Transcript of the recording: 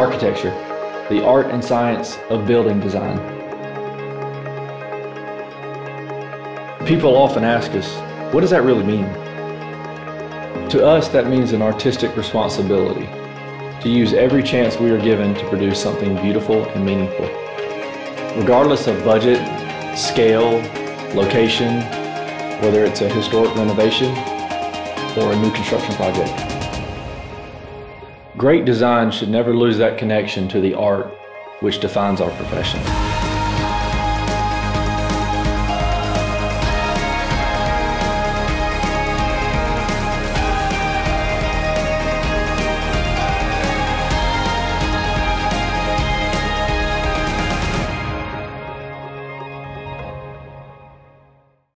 architecture, the art and science of building design. People often ask us, what does that really mean? To us, that means an artistic responsibility to use every chance we are given to produce something beautiful and meaningful. Regardless of budget, scale, location, whether it's a historic renovation or a new construction project. Great design should never lose that connection to the art which defines our profession.